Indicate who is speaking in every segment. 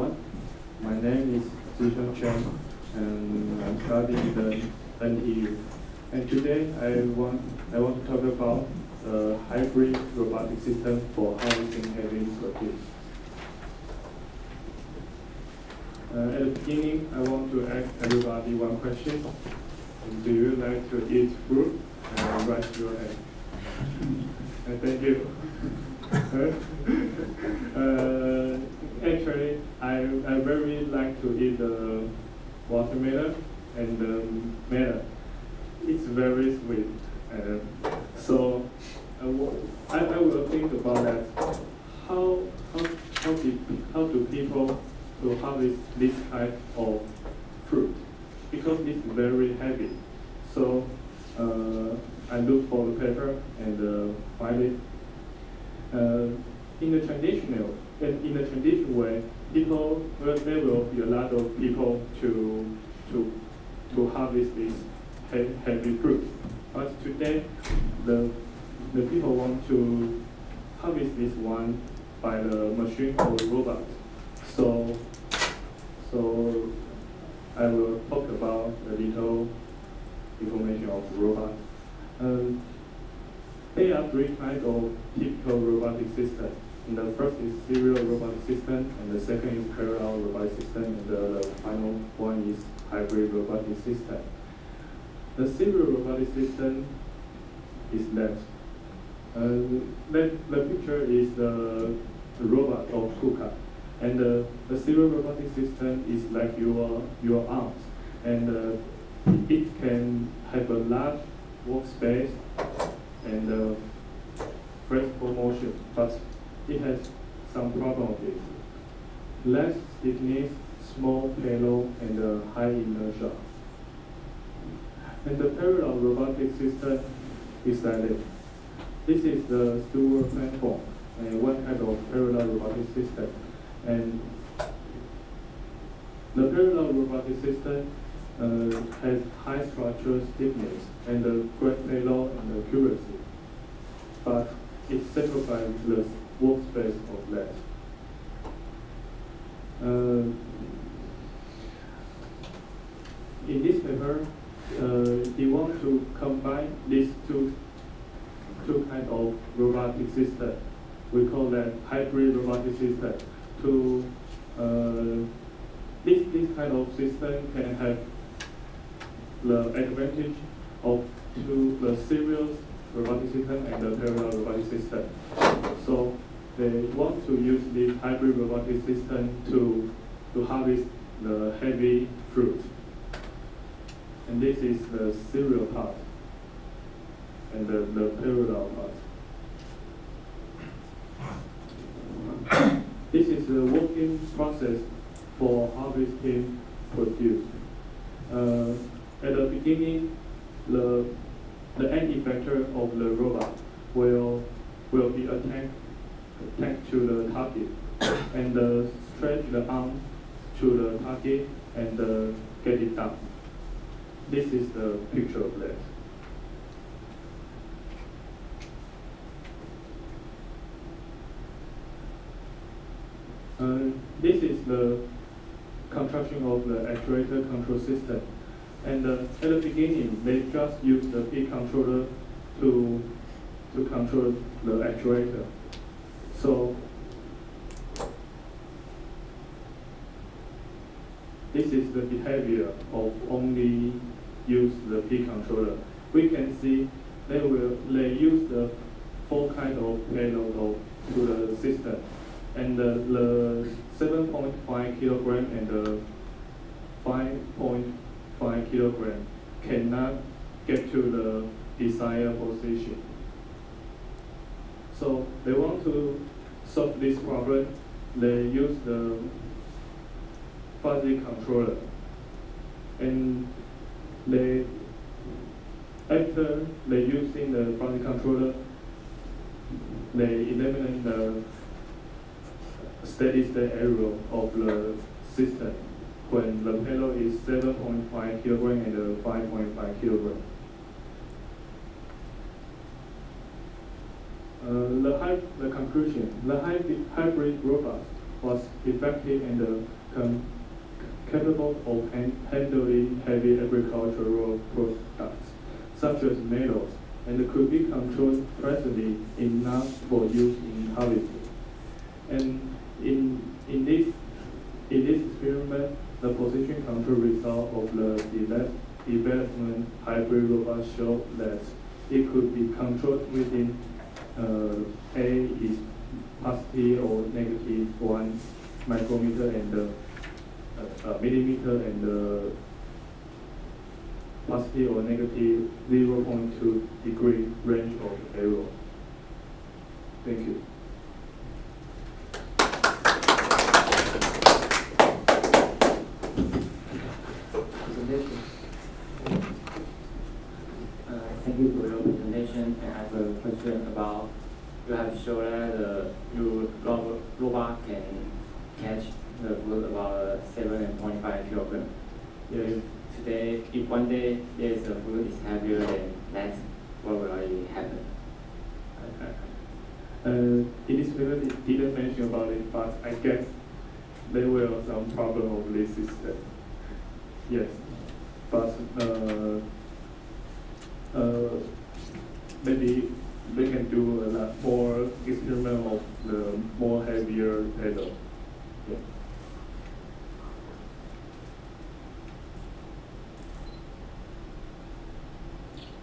Speaker 1: everyone. My name is Zi Xiong Chen, and I'm studying the NTU. And today I want I want to talk about a hybrid robotic system for harvesting heavy produce. Uh, at the beginning, I want to ask everybody one question. Do you like to eat fruit? Uh, raise your hand. Uh, thank you. uh, actually, I, I very like to eat the watermelon and the melon. It's very sweet. Uh, so I, I, I will think about that. How, how, how, do, how do people to harvest this type of fruit? Because it's very heavy. So uh, I look for the paper and uh, find it uh, in the traditional, in a traditional way, people there will be a lot of people to to to harvest this heavy fruit. But today, the the people want to harvest this one by the machine or robot. So so I will talk about a little information of robot. Um, there are three types of typical robotic system. And the first is serial robotic system, and the second is parallel robotic system, and the, final one is hybrid robotic system. The serial robotic system is that. Uh, that the picture is the, the robot of KUKA. And uh, the serial robotic system is like your, your arms. And uh, it can have a large workspace and uh, flexible motion, but it has some problem with it. Less stiffness, small payload, and uh, high inertia. And the parallel robotic system is like this. This is the Stewart platform, and one type of parallel robotic system. And the parallel robotic system uh, has high structural stiffness and a great payload and accuracy, but it sacrifices workspace of that. Uh, in this paper, uh, he wants to combine these two two kind of robotic system. We call that hybrid robotic system. To uh, this this kind of system can have the advantage of to the serial robotic system and the parallel robotic system. So they want to use this hybrid robotic system to, to harvest the heavy fruit. And this is the serial part and the, the parallel part. this is the working process for harvesting produce. Uh, at the beginning, the, the end effector of the robot will, will be attacked, attacked to the target and uh, stretch the arm to the target and uh, get it down. This is the picture of that. Uh, this is the construction of the actuator control system. And uh, at the beginning, they just use the P controller to, to control the actuator. So this is the behavior of only use the P controller. We can see they will they use the four kind of payload to the system, and the, the 7.5 kilogram and the 5. 5 kilogram cannot get to the desired position. So they want to solve this problem. They use the fuzzy controller. And they, after they using the fuzzy controller, they eliminate the steady state error of the system when the payload is 7.5 kilogram and 5.5 kilogram. The, the conclusion, the hybrid, hybrid robot was effective and uh, capable of handling heavy agricultural products, such as metals, and could be controlled precisely enough for use in harvesting. And in, in, this, in this experiment, the position control result of the development hybrid robot showed that it could be controlled within uh, A is positive or negative 1 micrometer and uh, uh, millimeter and uh, positive or negative 0.2 degree range of error. Thank you
Speaker 2: for your presentation. And I have a question about you shown that the your robot can catch the food about 7.5 kilogram. Yes. Today, if one day there's food is heavier than that, what will happen?
Speaker 1: Uh, it is very didn't mention about it, but I guess there will some problem of this system. Yes, but uh, uh, maybe they can do a lot more experiment of the more heavier payload. Yeah.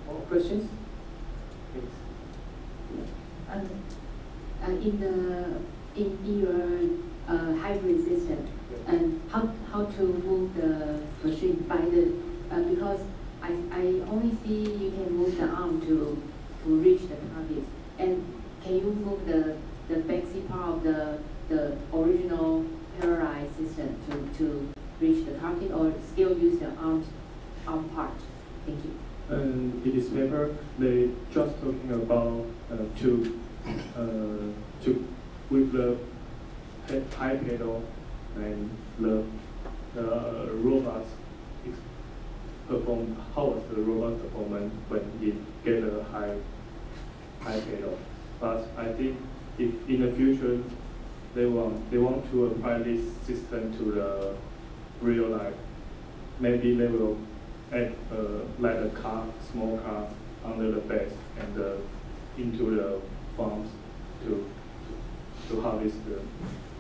Speaker 2: More questions?
Speaker 3: Um, uh, in the in your uh, hybrid system, and how how to move the machine by the uh, because I, I only see you can move the arm to, to reach the target. And can you move the, the backside part of the, the original paralyzed system to, reach the target or still use the arm, arm part? Thank you.
Speaker 1: And in this paper, they just talking about uh, to, uh, to with the high payload and the uh, robots perform how was the robot performance when it get a high high payload. But I think if in the future they want they want to apply this system to the real life, maybe they will add uh, like a car, small car under the bed and uh, into the farms to to harvest the,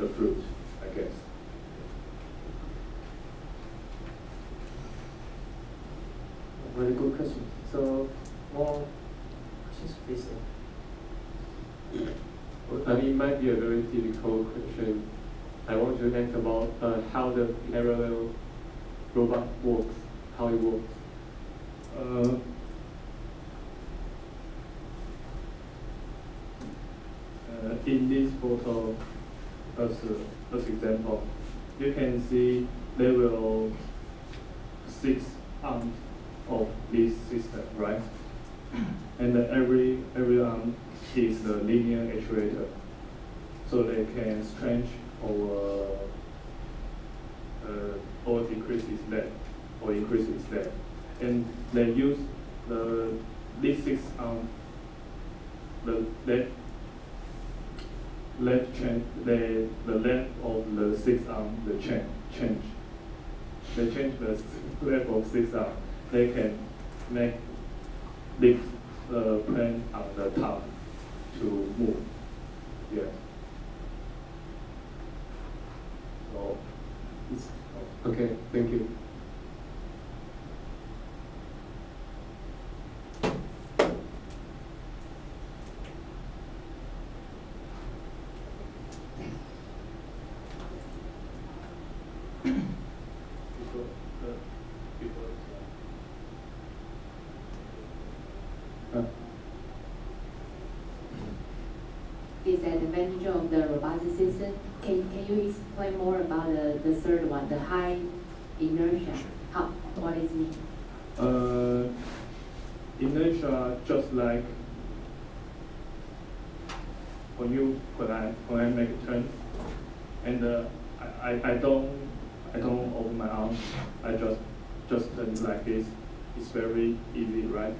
Speaker 1: the fruit, I guess.
Speaker 2: very good question. So, more questions, please.
Speaker 4: I mean, it might be a very difficult question. I want to ask about uh, how the parallel robot works, how it works.
Speaker 1: Uh, uh, in this photo, as, as example, you can see there will six arms of this system, right? And every every arm is the linear actuator, so they can stretch or uh, or decrease its length or increase its length, and they use the this six arm the left left change the the length of the six arm the change change. They change the length of six arm they can make this uh, plane on the top to move. Yeah. So,
Speaker 4: okay, thank you.
Speaker 3: Advantage of the robotic system. Can, can you explain more about the, the third one, the high inertia? How, what is it?
Speaker 1: Uh, inertia just like when you when I when I make a turn, and uh, I, I don't I don't open my arms. I just just turn like this. It's very easy, right?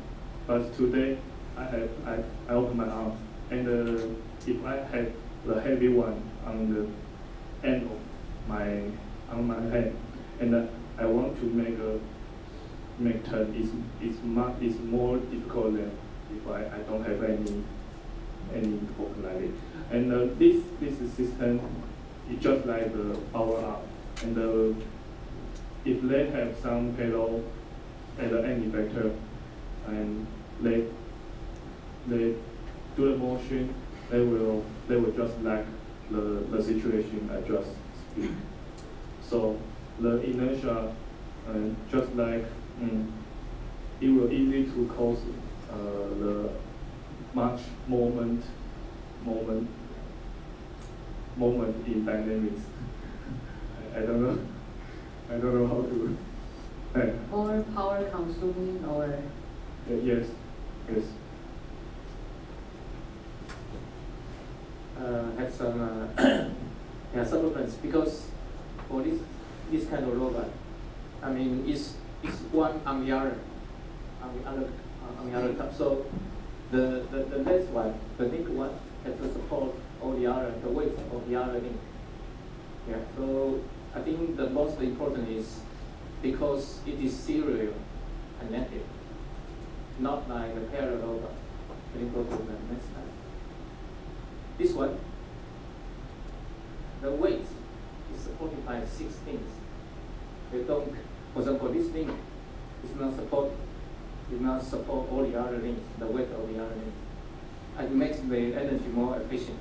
Speaker 1: But today I have I, I open my arm and. Uh, if I had the heavy one on the end of my on my hand, and uh, I want to make a make turn is is much is more difficult than if I, I don't have any any hook like it. And uh, this this system is just like the power up, and uh, if they have some payload at the end effector, and they they do the motion, they will they will just like the, the situation I just speak. So the inertia, uh, just like mm, it will easy to cause uh, the much moment moment moment in dynamics. I, I don't know. I don't know how to. Uh,
Speaker 3: More power consuming or
Speaker 1: yes, yes.
Speaker 2: uh, have some uh, some because for this this kind of robot, I mean, it's it's one on the other, on the other on the other top. So the, the the last one, the big one, has to support all the other the weight of the other thing. Yeah. So I think the most important is because it is serial connected, not like a parallel robot. Can you go to the next slide? This one, the weight is supported by six things. They don't, for example, this thing is not support, is not support all the other things, the weight of the other things. And it makes the energy more efficient.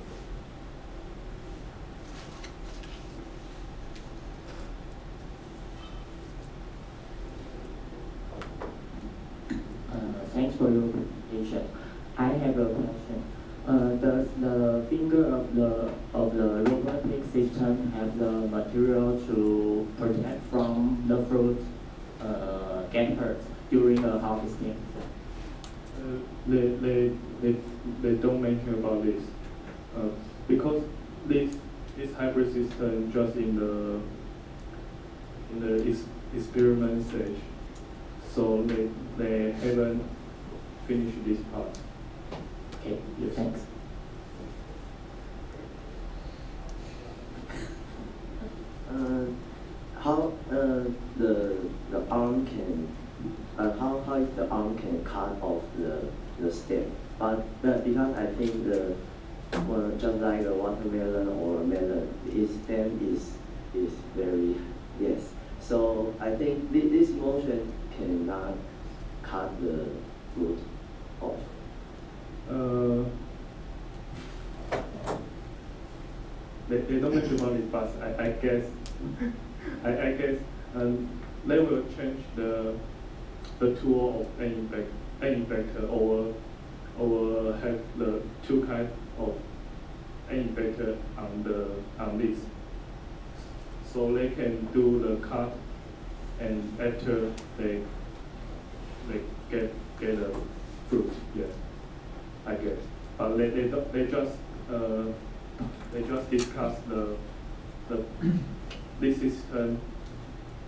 Speaker 5: Uh, Thanks for your presentation. I have a question. Uh, Does the finger of the of the robotic system have the material to protect from the fruit uh, get hurt during the harvesting?
Speaker 1: Uh, they, they, they, they don't mention about this uh, because this this system just in the in the ex- experiment stage, so they they haven't finished this part.
Speaker 5: Okay,
Speaker 1: Yes.
Speaker 5: thanks.
Speaker 6: Uh, how uh, the the arm can uh, how how the arm can cut off the the stem, but but because I think the well, just like a watermelon or a melon, its stem is is very yes. So I think thi- this motion cannot cut the fruit off.
Speaker 1: Uh, they, they don't mention it, but I, I guess I, I guess um, they will change the the tool of any effect any factor or or have the two kind of factor on the on this. So they can do the cut and after they they get get a fruit, yes. I guess. But they, they, they just, uh, they just discuss the, the, this system,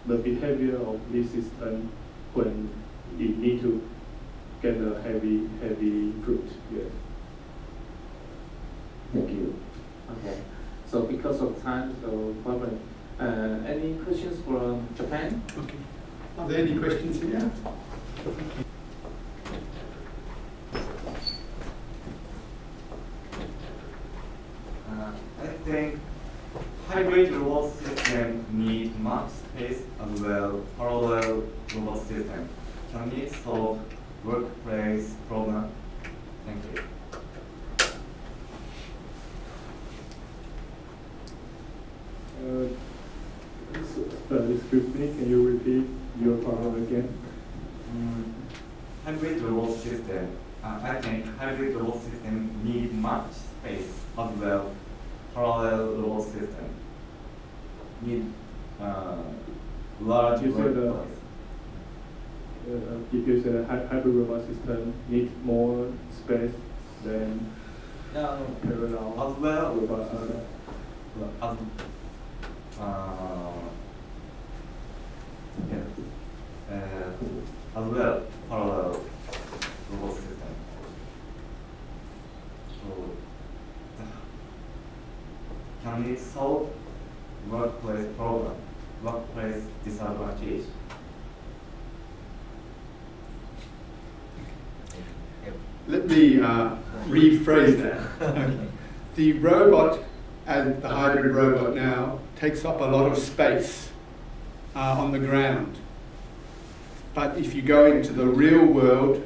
Speaker 1: the behavior of this system when it need to get a heavy, heavy fruit, yes.
Speaker 6: Thank you.
Speaker 2: Okay. So because of time, so probably, uh, any questions from Japan?
Speaker 7: Okay. Are there any questions here?
Speaker 8: Uh, I think hybrid robot system need much space as well parallel robot system. Can it solve workplace problem? Thank you.
Speaker 1: Uh, so- uh, excuse me, can you repeat your problem again?
Speaker 8: Mm, hybrid robot system. Uh, I think hybrid robot system need much space as well parallel robot system. Need uh, large
Speaker 1: You said, uh. Uh, if you say a hybrid robot system need more space
Speaker 8: a
Speaker 1: parallel
Speaker 8: can we solve workplace problem, workplace disadvantage?
Speaker 7: Let me uh, rephrase that. The robot and the hybrid robot now takes up a lot of space uh, on the ground. But if you go into the real world,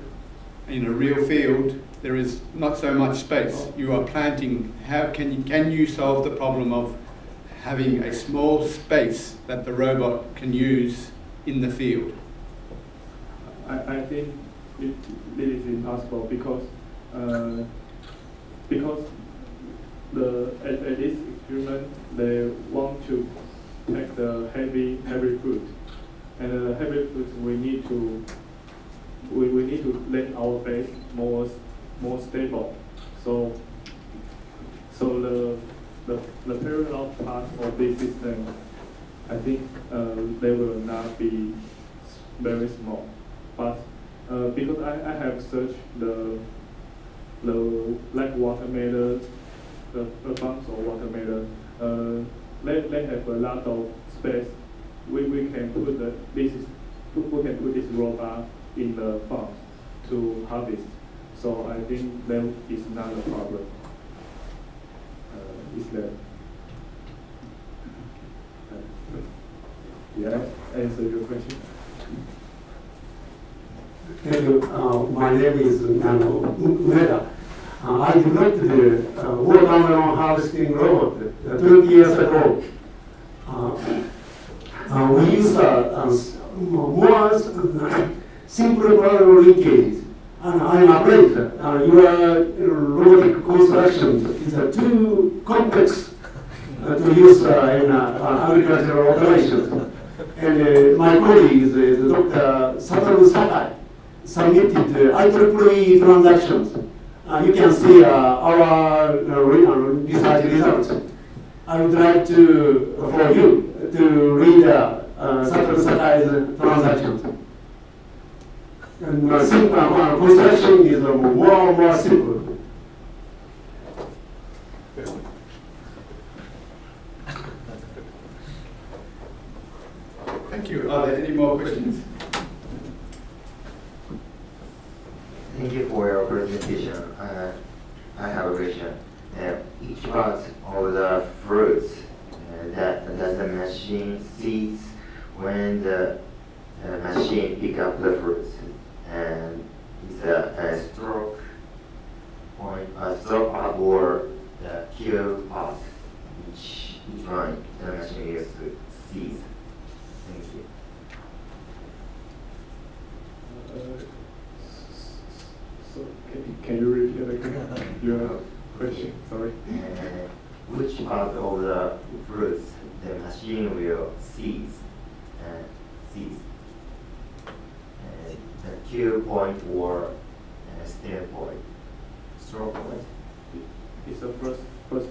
Speaker 7: in a real field, there is not so much space. You are planting. How can you, can you solve the problem of having a small space that the robot can use in the field?
Speaker 1: I, I think it, it is impossible because uh, because the at, at this experiment they want to take the heavy heavy fruit and the fruit we need to we, we need to let our base more more stable so so the the, the parallel part of this system I think uh, they will not be very small but uh, because I, I have searched the the like watermelon, the, the farms of watermelon, uh, they, they have a lot of space. We, we can put the this is we can put this robot in the farm to harvest. So I think that is not a problem. Uh, is that? Uh, yeah, answer your question.
Speaker 9: Thank you. Uh, my name is Nano Ueda. Uh, I developed the uh, watermelon harvesting robot uh, 20 years ago. Uh, uh, we use uh, uh, more uh, simple parallel linkages. And I'm uh, your robotic construction is uh, too complex uh, to use uh, in uh, agricultural operations. And uh, my colleague uh, Dr. Satoru Sakai submitted uh, IEEE transactions. Uh, you can see uh, our uh, re- uh, research results. I would like to, for you, to read uh, uh, Satoru Sakai's transactions. And uh, simple, uh, construction is uh, more and more simple.
Speaker 7: Thank you. Are there any more questions?
Speaker 10: Thank you for your presentation. Uh, I have a question. Uh, each part of the fruits uh, that, that the machine sees when the uh, machine pick up the fruits, and it's a, a stroke point, a stroke part or the kill part. Each each one the machine uses sees. Thank you.
Speaker 1: Uh, So can, you repeat again your question? Sorry.
Speaker 10: Uh, which part of the fruits the machine will seize? Uh, seize? Uh, the cue point or uh, steer point? Stroke point?
Speaker 1: It's the first first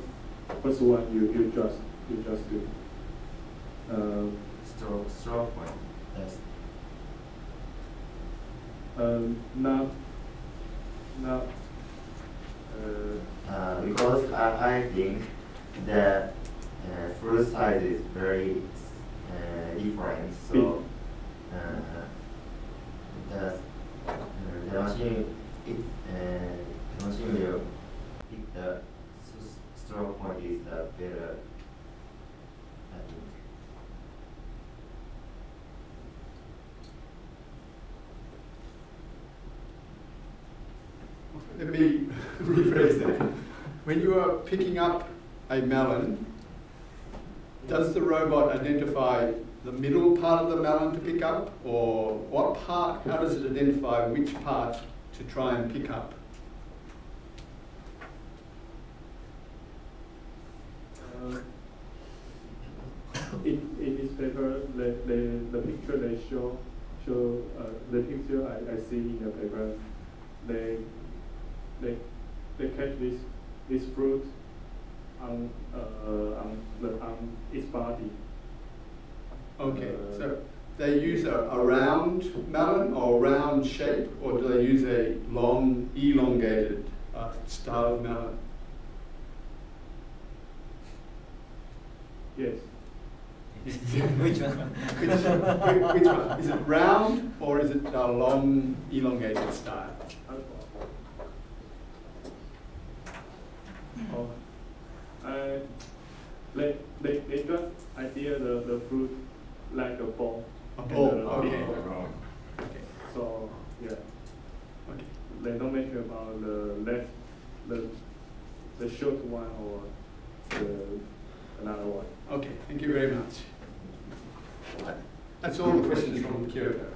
Speaker 1: first one you, you just you just do. Uh,
Speaker 10: Stroke, stroke point. Yes.
Speaker 1: um, not not uh,
Speaker 10: Uh, because I, I think the uh, fruit size is very uh, different, so uh, the, uh, the machine it, uh, the machine will pick the s- stroke point is the better. I think.
Speaker 7: Let me rephrase that. When you are picking up a melon, does the robot identify the middle part of the melon to pick up, or what part? How does it identify which part to try and pick up?
Speaker 1: uh, in, this paper, the, the, the picture they show, show uh, the picture I, I see in the paper, they, they, they catch this, this fruit on, uh, on, the, on its body.
Speaker 7: Okay,
Speaker 1: Uh,
Speaker 7: so they use a, a round melon or round shape, or do they use a long, elongated uh, style of melon?
Speaker 1: Yes.
Speaker 7: Which one? Which, which, which one? Is it round or is it a long, elongated style?
Speaker 1: Oh, uh, they, they, they just idea the, the fruit like a ball.
Speaker 7: A
Speaker 1: and
Speaker 7: ball,
Speaker 1: the
Speaker 7: okay.
Speaker 1: big ball.
Speaker 7: Okay.
Speaker 1: So, yeah,
Speaker 7: Okay.
Speaker 1: they don't mention about the left, the, the short one or the another one.
Speaker 7: Okay, thank you very much. That's all the questions from Kyoto.